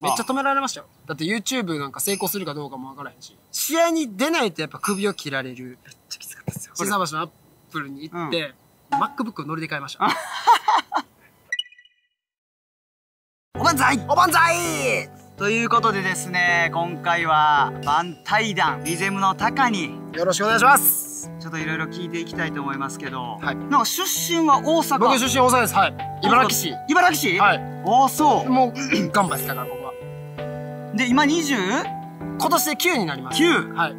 めっちゃ止められましたよ。だって YouTube なんか成功するかどうかもわからへんし。試合に出ないとやっぱ首を切られる。めっちゃきつかったですよ。新橋のアップルに行って、MacBook を乗りで買いました。おばんざいおばんざいということでですね今回はバンタイダンリゼムのタカによろしくお願いします。ちょっといろいろ聞いていきたいと思いますけど、はいなんか出身は大阪？僕出身大阪です。はい。茨城市。茨城市？はい。おおそうもう、頑張ってたから、ここは。で今 29?29 今年で9になります。はい。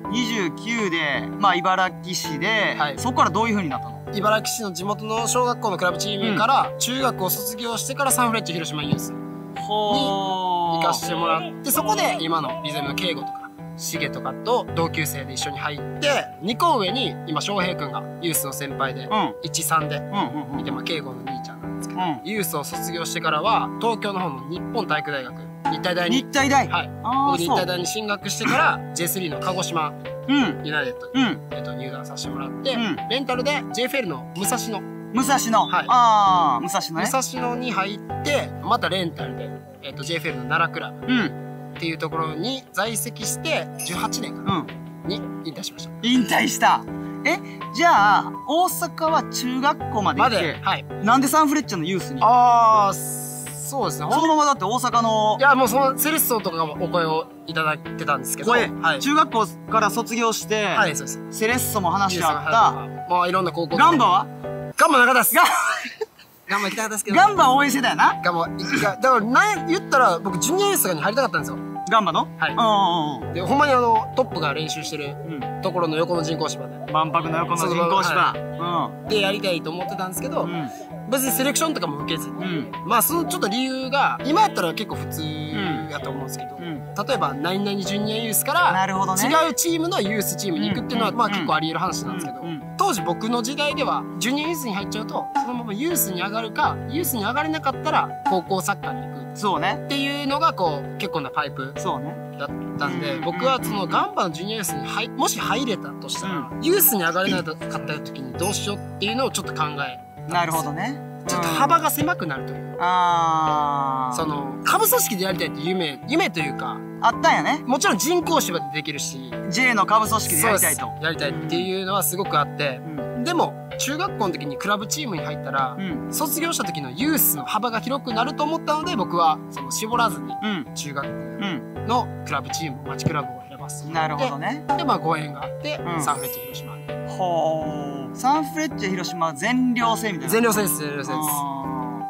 でまあ茨城市で、はい。そこからどういう風になったの？茨城市の地元の小学校のクラブチームから、中学を卒業してからサンフレッチェ広島ユース。ほ行かしてもらって、そこで今のリズムの敬語とか、シゲとかと同級生で一緒に入って、2個上に今翔平くんがユースの先輩で、うん。13でうんうんうん。いて、まあ敬語の兄ちゃんなんですけど、うん。ユースを卒業してからは、東京の方の日本体育大学、日体大に、日体大。はい。日体大に進学してから J3 の鹿児島うん。ユナイテッドに、うん。えっと、入団させてもらって、うん。レンタルで JFL の武蔵野。武蔵野、はい。ああ武蔵野ね。武蔵野に入ってまたレンタルで、えっと JFL の奈良クラブうん。っていうところに在籍して18年かなうん。に引退しました。引退した。えじゃあ大阪は中学校まで行まってではい。なんでサンフレッチェのユースに？ああそうですね。そのままだって大阪のいやもうそのセレッソとかもお声をいただいてたんですけど。声、はい。中学校から卒業して、はいそうです。セレッソも話があっったまあいろんな高校たガンバは？ガンバなかったです。ガガンバ行きたかったですけどガンバ応援してたよな。ガンバいやだからなん言ったら僕ジュニアユースとかに入りたかったんですよ。ガンバの？はい。うんうんでほんまにあのトップが練習してるうん。うんところの横の人工芝で。万博の横の人工芝。でやりたいと思ってたんですけど、うんうん別にセレクションとかも受けずに、うん。まあそのちょっと理由が今やったら結構普通やと思うんですけど、うん。例えば何々ジュニアユースからなるほどね。違うチームのユースチームに行くっていうのは、うん。まあ結構あり得る話なんですけど、当時僕の時代ではジュニアユースに入っちゃうとそのままユースに上がるかユースに上がれなかったら高校サッカーに行くそうね。っていうのがこう結構なパイプそうね。だったんで、うん僕はそのガンバのジュニアユースに入もし入れたとしたら、ユースに上がれなかった時にどうしようっていうのをちょっと考えなるほどね。ちょっと幅が狭くなるという、ああその下部組織でやりたいって夢夢というか。あったんやね。もちろん人工芝でできるし。J の下部組織でやりたいと。やりたいっていうのはすごくあって。うん。でも中学校の時にクラブチームに入ったらうん。卒業した時のユースの幅が広くなると思ったので僕はその絞らずにうん。中学うんのクラブチーム町クラブを選ばせてもらなるほどね。でまあご縁があって、うん。サンフレッチェ広島にほうサンフレッチェ広島は全寮制みたいな。全寮制です全寮制です。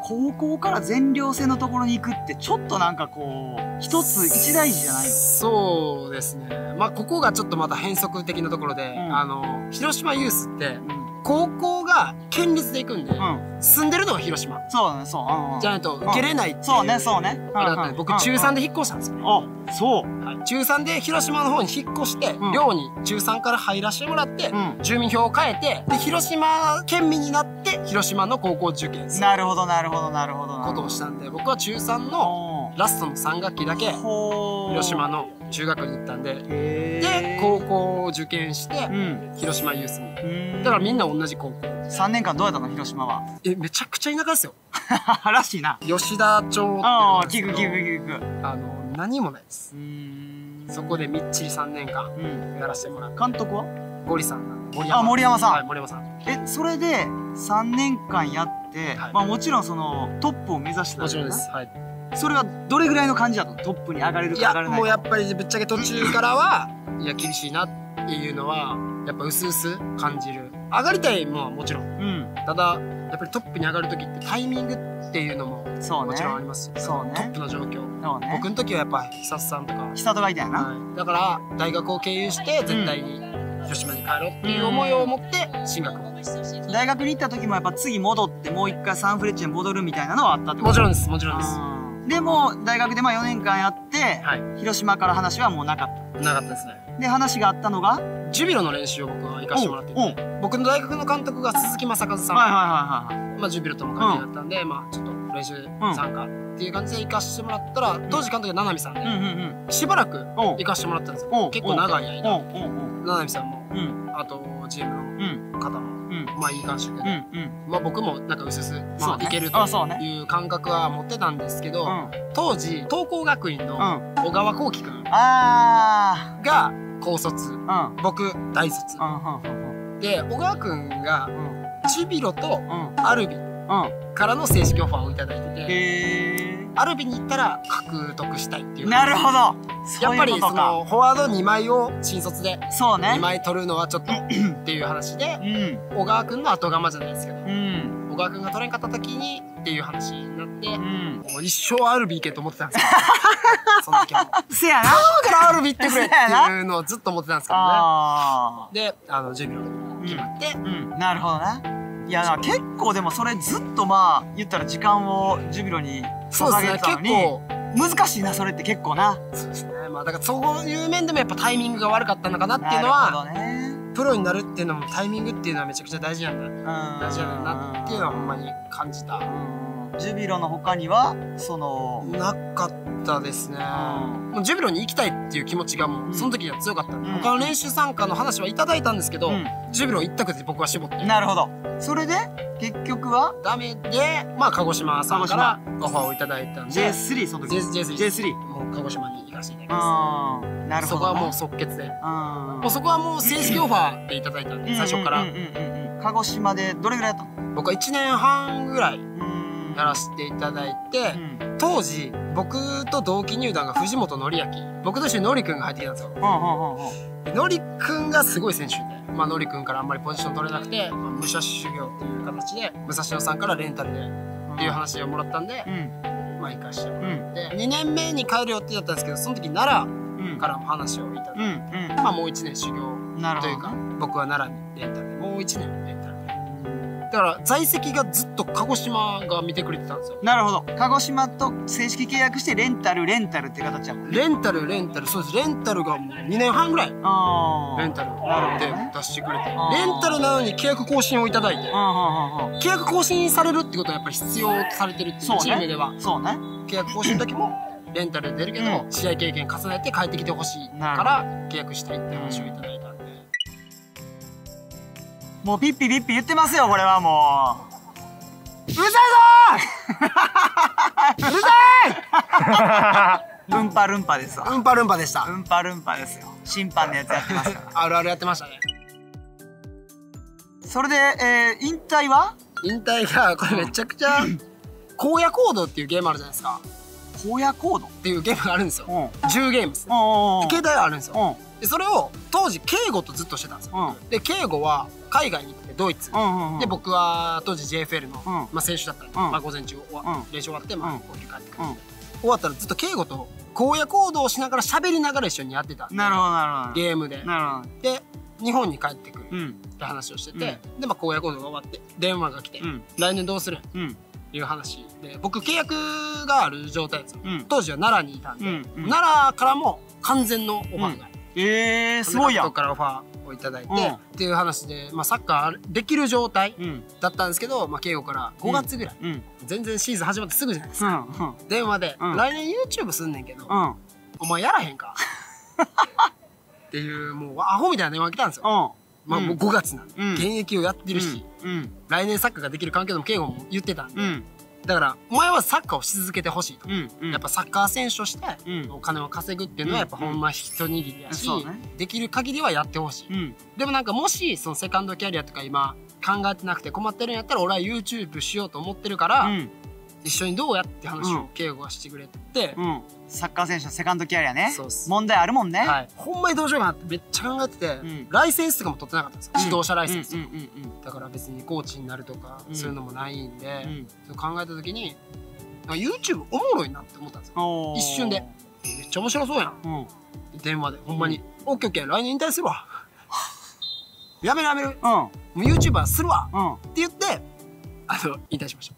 高校から全寮制のところに行くってちょっとなんかこう一つ一大事じゃないの？そうですね。まあここがちょっとまた変則的なところで、うん。あの広島ユースってうん。高校が県立で行くんで、うん。住んでるのが広島。そうだねそう。うんうん。じゃないと受けれないっていうそうねそうね。あれだったんで僕中3で引っ越したんですよ。ね、あそう。はい中3で広島の方に引っ越して、うん。寮に中3から入らせてもらって、うん。住民票を変えてで広島県民になって広島の高校受験する。なるほどなるほどなるほどなるほど。ことをしたんで僕は中3のラストの3学期だけ広島の中学に行ったんでへで高校を受験してうん。広島ユースに。うん。だからみんな同じ高校。3年間どうやったの広島は？えめちゃくちゃ田舎ですよ。らしいな。吉田町ってあがあ聞く聞く聞く。あの何もないです。うん。そこでみっちり3年間うん。やらせてもらって。監督は？ゴリさんなんで。森あ森山さん。はい森山さん。えそれで3年間やって、はい。まあもちろんそのトップを目指してたもちろんです。はい。なそれはどれぐらいの感じだったのトップに上がれるか上がれないか。もうやっぱりぶっちゃけ途中からは いや厳しいなっていうのはやっぱ薄々感じる。上がりたいもはもちろん。うん。ただやっぱりトップに上がる時ってタイミングっていうのももちろんありますしそうね。トップの状況。ね。僕の時はやっぱ久さんとか。久とがいたよな、はい、だから大学を経由して絶対に広島に帰ろうっていう思いを持って進学を。大学に行った時もやっぱ次戻ってもう一回サンフレッチェに戻るみたいなのはあったってこと？もちろんです。もちろんです。うんでも大学でまあ4年間やって、はい。広島から話はもうなかっなかったですね。たで話があったのがジュビロの練習を僕は行かせてもらっていて僕の大学の監督が鈴木正和さん、はいはいはいはいまあ、ジュビロとも関係だったんで、まあちょっと練習参加っていう感じで行かせてもらったら、当時監督が七海さんで、うんうんうん。しばらく行かせてもらったんですよ。結構長い間。七海さんもうん。あとジムうんの方もうん。まあいい感触で、うんうん。まあ僕もなんかうすうす、まあ、いけるという感覚は持ってたんですけど、うん。当時東光学院うのん。小川幸輝くんあが高卒。ーうん。僕大卒。で小川くんがうん。ジュビロとうん。アルビうん。からの正式オファーをいただいててへアルビに行ったら獲得したいっていう。えなるほど。やっぱりそのフォワード2枚を新卒で2そうね。枚取るのはちょっとっていう話でうん。小川くんの後釜じゃないですけど。うん小川くんが取れんかった時にっていう話になってうん。もう一生アルビ行けと思ってたんですよ。その時は。もうせやな。だからアルビ行ってくれっていうのをずっと思ってたんですけどね。あであのジュビロ決まって。あうん。なるほどな。いやな結構でもそれずっとまあ言ったら時間をジュビロに。捧そうですね。げてたのに、結構。難しいなそれって結構な。そうですね。まあだからそういう面でもやっぱタイミングが悪かったのかなっていうのなはるほどねプロになるっていうのもタイミングっていうのはめちゃくちゃ大事なんだ。うん。大事なんだなっていうのはほんまに感じた。うん。ジュビロの他にはそのったですね。ん。もうジュビロに行きたいっていう気持ちがもうその時は強かった。んでうん。他の練習参加の話はいただいたんですけどうん。ジュビロ一択で僕は絞って。なるほど。それで結局は？ダメでまあ鹿児島さんからオファーをいただいたんで J3 その時 J- J3 J3 もう鹿児島に行かせていただきまうんなるすほどなそこはもう即決で。うん。もうそこはもう正式オファーでいただいたんで最初から。鹿児島でどれぐらいやったの？僕は1年半ぐらいうんやらせていただいてうん。当時僕と同期入団が藤本紀明。僕と一緒にノリ君が入ってきたんですよ。ノリ君がすごい選手で、まあ、ノリ君からあんまりポジション取れなくて、まあ、武者修行っていう形で武蔵野さんからレンタルでっていう話をもらったんで、うん。まあ行かしてもうんらって。2年目に帰る予定だったんですけどその時奈うん良からも話をいただいて、うん。まあもう1年修行というか僕は奈良にレンタルでもう1年レンタルでだから在籍がずっと鹿児島が見てくれてたんですよ。なるほど。鹿児島と正式契約してレンタルレンタルって形やもんね。レンタルレンタル。そうです。レンタルがもう2年半ぐらいレンタルで出してくれて。レンタルなのに契約更新をいただいて。契約更新されるってことはやっぱり必要とされてるっていうチームでは。そうね。契約更新の時もレンタルで出るけど、う試合経験重ねて帰ってきてほしいから契約したいって話をいただいたんで、もうピッピピッピ言ってますよこれはもう。るさいぞうルンパルンパですわ。うんぱるんぱでした、ルンパルンパですよ。審判のやつやってますから。あるあるやってましたね。それで、えー、引退は？引退がこれめちゃくちゃ荒野行動っていうゲームあるじゃないですか。荒野コードっていうゲームがあるんですよ。うん。10ゲームですね。うんうん携帯があるんですよ。うん。でそれを当時敬語とずっとしてたんですよ。うん。で敬語は海外に行ってドイツ。うんうんで僕は当時 JFL の、うん。まあ、選手だったんで、うん。まあ、午前中うん。練習終わって、まあ帰ってくる、うん。終わったらずっと敬語と荒野行動をしながら喋りながら一緒にやってたなるほどなるほど。ゲームで。なるほど。で日本に帰ってくるうん。って話をしてて、で、まあ、荒野行動が終わって電話が来て、うん。来年どうするうん。ていう話で僕契約がある状態です当時は奈良にいたんで、うんうん。奈良からも完全のオファーが、えー、すごいやん。からオファーをいただいて、うん。っていう話で、まあ、サッカーできる状態うん。だったんですけど、まあ、慶応から5月ぐらい、うん。全然シーズン始まってすぐじゃないですか、うん。うん。電話で、うん。来年 YouTube すんねんけど、うん。お前やらへんか？っていうもうアホみたいな電話来たんですよ、うん。まあもう5月なんで、うん。現役をやってるし、うん。来年サッカーができる環境でも慶吾も言ってたんで、うんだからお前はサッカーをし続けてほしいと、うんうん。やっぱサッカー選手としてうん。お金を稼ぐっていうのはやっぱほんま一握りやし、そうね。できる限りはやってほしい、うん。でもなんかもしそのセカンドキャリアとか今考えてなくて困ってるんやったら俺は YouTube しようと思ってるから、うん一緒にどうやって話うん。を敬吾がしてくれて、うん。サッカー選手のセカンドキャリアね。そうっす。問題あるもんね。はい、ほんまにどうしようかなってめっちゃ考えてて、ん。ライセンスとかも取ってなかったんですよ、指導者ライセンス、うんうんうんだから別にコーチになるとか、うん。そういうのもないんで、うん。考えた時にあ YouTube おもろいなって思ったんですよ。一瞬で。めっちゃ面白そうやん。うん。電話で。ほんまに「オッケーオッケー。来年引退するわ」やめるやめる。うん。もう YouTuber するわ。うん。って言ってあの引退しました。え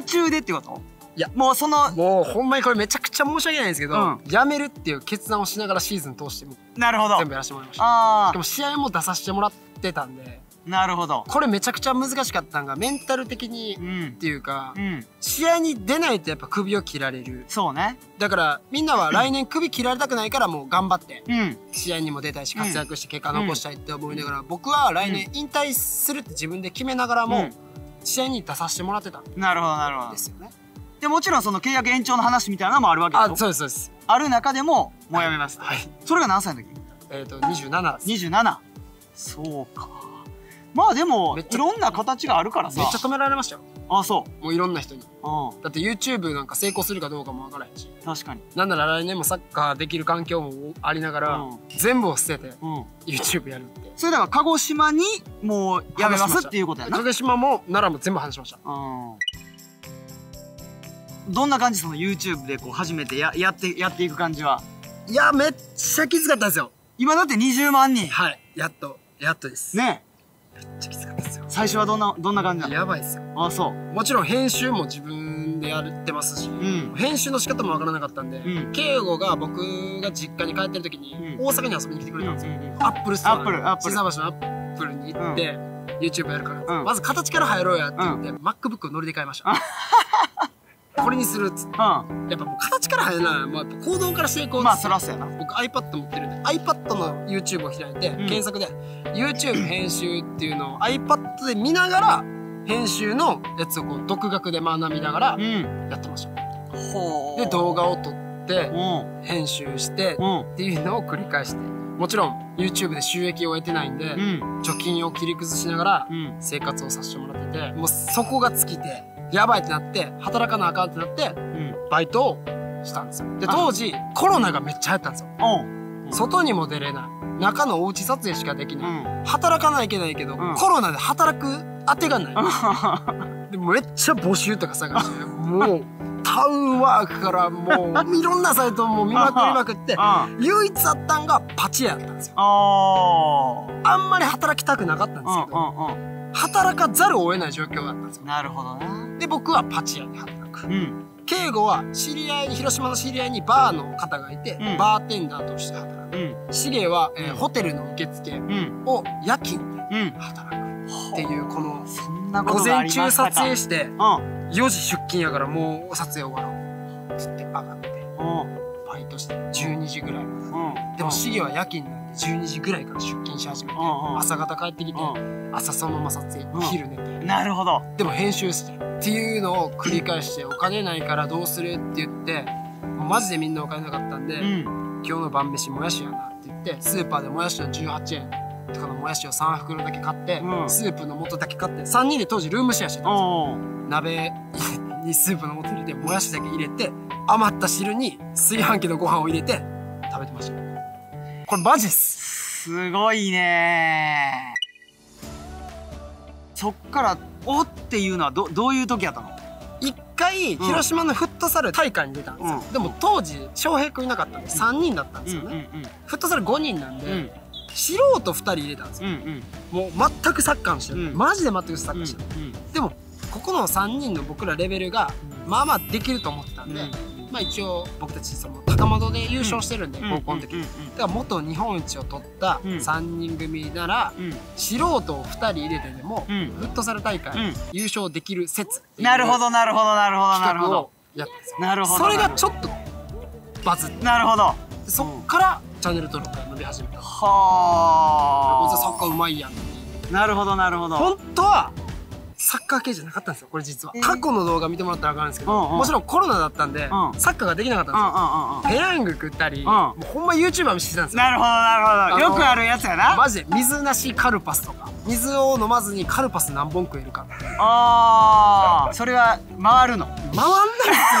途中でってこと？いや。もうそのもうほんまにこれめちゃくちゃ申し訳ないんですけど、うん。やめるっていう決断をしながらシーズン通してなるほど。全部やらせてもらいました。あでも試合も出させてもらってたんで。なるほど。これめちゃくちゃ難しかったんがメンタル的にうっんていうかうん。試合に出ないとやっぱ首を切られる。そうね。だからみんなは来年首切られたくないからもう頑張ってうん。試合にも出たいし活躍して結果残したいって思いながら僕は来年引退するって自分で決めながらもうん試合に出させてもらってたんなるほどなるほど。ですよね。でもちろんその契約延長の話みたいなのもあるわけでしょ？あそうですそうです。ある中でももうやめます。とはい。それが何歳の時？えっと27です ?27 そうか。まあでもいろんな形があるからさ。めっちゃ止められましたよあそもういろんな人に。だって YouTube なんか成功するかどうかもわからへんし。確かに。なんなら来年もサッカーできる環境もありながら、うん。全部を捨ててうん。YouTube やるって。それだから鹿児島にもうやめますっていうことやな。鹿児島も奈良も全部話しました。うん。どんな感じその YouTube でこう初めてややってやっていく感じは？いやめっちゃきつかったですよ。今だって20万人。はい。やっとやっとです。ね。めっちゃきつ最初はどんなどんな感じなの？やばいですよ。あそう。もちろん編集も自分でやってますし、ん。編集の仕方もわからなかったんで、うん。圭吾が僕が実家に帰ってる時に、うん。大阪に遊びに来てくれたんですよ、うんアップルストアアップルアップル心斎橋のアップルに行って、YouTube やるから、うん。まず形から入ろうやって言って、MacBook をノリで買いました これにするっつって。うやっぱもう形から入るなら、まあ、行動からしていこうっつって。んまあそらそうやな。僕 iPad 持ってるんで。iPad の YouTube を開いて、検索で。YouTube 編集っていうのを iPad で見ながら編集のやつをこう独学で学びながらうん。やってました。ほで動画を撮ってうん。編集してうん。っていうのを繰り返して。もちろん YouTube で収益を得てないんで、うん。貯金を切り崩しながらうん。生活をさせてもらっててもうそこが尽きてやばいってなって働かなあかんってなってうん。バイトをしたんですよ。であ。当時コロナがめっちゃ流行ったんですよ。おう外にも出れない。中のおうち撮影しかできうない、ん。働かないけないけど、うん。コロナで働く当てがない、でめっちゃ募集とか探してもうタウンワークからもういろんなサイトも見まくりまくってうん唯一あったんがパチ屋やったんですよ。あんまり働きたくなかったんですうんけど、うん。働かざるを得ない状況だったんですよ。うんなるほどなで僕はパチ屋に働く。うん。圭吾は知り合いに広島の知り合いにバーの方がいて、うん。バーテンダーとして働く。うん。シゲは、えーうんホテルの受付うん。を夜勤でうん働くっていうこのそんなこ午前中撮影してうん。4時出勤やからもう撮影終わろう。つって上がってうん。バイトして12時ぐらい。までうん。でもシゲは夜勤なんで12時ぐらいから出勤し始めて朝方帰ってきてう朝そのまま撮影うん。昼寝て。んなるほど。でも編集してっていうのを繰り返してお金ないからどうするって言ってもうマジでみんなお金なかったんで、うん。今日の晩飯もやしやなって言ってスーパーでもやしの18円とかのもやしを3袋だけ買って、うん。スープの素だけ買って3人で当時ルームシェアしてたんですよ。鍋にスープの素入れてもやしだけ入れて余った汁に炊飯器のご飯を入れて食べてましたこれマジっす。すごいね。そっからおっていうのはどどういう時やったの？一回広島のフットサル大会に出たんですよ、うん。でも当時翔平君いなかったんで3人だったんですよね、うんフットサル5人なんで、うん。素人2人入れたんですよ。うんうん。もう全くサッカーのしてない、うん。マジで全くサッうんカーしてない、でもここの3人の僕らレベルがまあまあできると思ってたんで、まあ一応僕たちその高円で優勝してるんで、高校の時、うんだから元日本一を取ったうん。3人組なら、うん。素人を2人入れてでも、うん。フットサル大会うん。優勝できる説なるほどなるほどなるほどなるほど。やったんです。よなるほどそれがちょっとバズって。なるほど。でそっからチャンネル登録が伸び始めた。こいつははサッカーうまいやんあなるほどなるほど。本当はサッカー系じゃなかったんですよこれ実は、えー。過去の動画見てもらったら分かるんですけど、もちろんコロナだったんで、うん。サッカーができなかったんですよ。ペヤング食ったり、ん。もうほんま YouTuber 見してたんですよ。なるほどなるほど。よくあるやつやな。マジで水なしカルパスとか。水を飲まずにカルパス何本食えるか回んないああそれは回るの？ですよ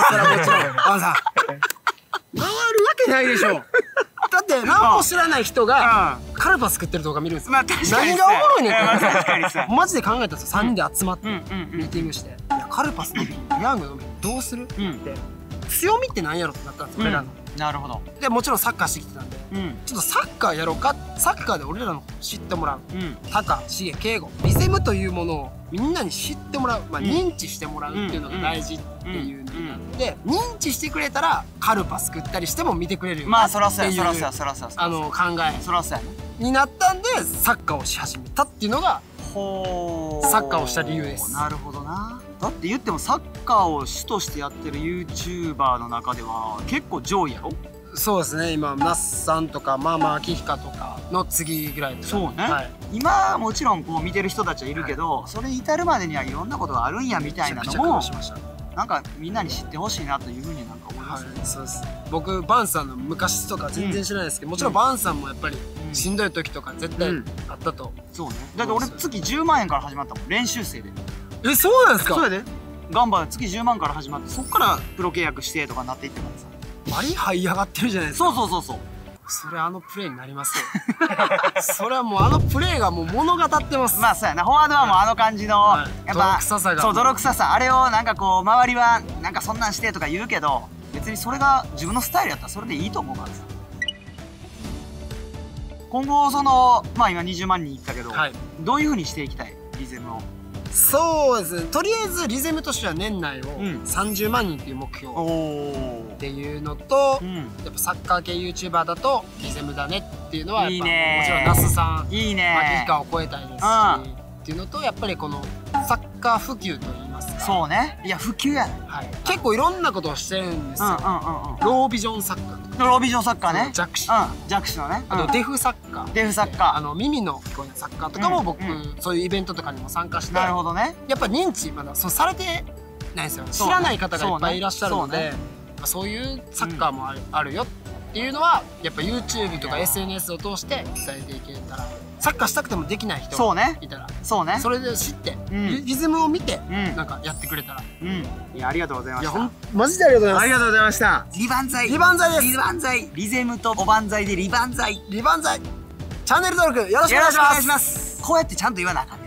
それはもちろん。あのさ回るわけないでしょだって何も知らない人がカルパス食ってる動画見るんですよ、まあ何がおもろいねん。ってマジで考えたんですよ。3人で集まってミーティングして「いやカルパス飲みペヤング飲みどうする?」って。強みって何やろってなったんですよ、俺らの。なるほど。でもちろんサッカーしてきてたんで。うん。ちょっとサッカーやろうかサッカーで俺らの知ってもらう。うん。タカ、シゲ、ケイゴリゼムというものをみんなに知ってもらう、まあ、うん。認知してもらうっていうのが大事っていうのになって、認知してくれたらカルパス食ったりしても見てくれるよまあっていうそらそうやそらそうやそらそうや。あの考え。そらそになったんでサッカーをし始めたっていうのがほうサッカーをした理由です。なるほどな。だって言ってもサッカーを主としてやってる YouTuber の中では結構上位やろ？そうですね今那須さんとかまあまあ秋彦とかの次ぐらいとか。そうね。はい、今もちろんこう見てる人たちはいるけど、それに至るまでにはいろんなことがあるんやみたいなのも労しました。なんかみんなに知ってほしいなというふうになんか思いまはい。すね、そうです。僕バンさんの昔とか全然知らないですけど、もちろんバンさんもやっぱりうんしんどい時とか絶対うん。あったと、そうね。だって俺月10万円から始まったもん練習生で。えそうなんですか？そうやで。ガンバ月10万から始まってそっからプロ契約してとかなっていってからさバリ這い上がってるじゃないですか。そうそうそうそう。それあのプレーになりますよ それはもうあのプレーがもう物語ってます、まあそうやな。フォワードはもうあの感じの、はい。やっ泥臭さが。そう泥臭さ。あれをなんかこう周りはなんかそんなんしてとか言うけど別にそれが自分のスタイルやったらそれでいいと思うからさ。今後そのまあ今20万人いったけど、はい。どういうふうにしていきたい？リズムをそうですね。とりあえずリゼムとしては年内をうん。30万人っていう目標っていうのと、うん。やっぱサッカー系 YouTuber だとリゼムだねっていうのはやっぱいいね。もちろん那須さんいい牧ね川を超えたいですしうんっていうのとやっぱりこのサッカー普及といいますか。そうね。いや普及やね。はい、結構いろんなことをしてるんですよ、うんうんうんうん。ロービジョンサッカーロービジョンサッカーね。弱視、うん弱視のね、あとデフサッカー。デフサッカー。あの耳の聞こえないサッカーとかも僕、うん。そういうイベントとかにも参加して。なるほどね。やっぱ認知まだそうされてないですよね。知らない方がいっぱいいらっしゃるのでそうそういうサッカーもある,、あるよっていうのはやっぱ YouTube とか SNS を通して伝えていけたらサッカーしたくてもできない人そうね。がいたらそうね。それで知って、うん。リリズムを見てうん。なんかやってくれたら、うん。いやありがとうございました。いやほんマジでありがとうございます。ありがとうございました。リバンザイ。リバンザイリバンザイ。リゼムとおばんざいでリバンザイ。よリバンザイ。チャンネル登録よろしくおろ願いします。しくお願いします。こうやってちゃんと言わなあかん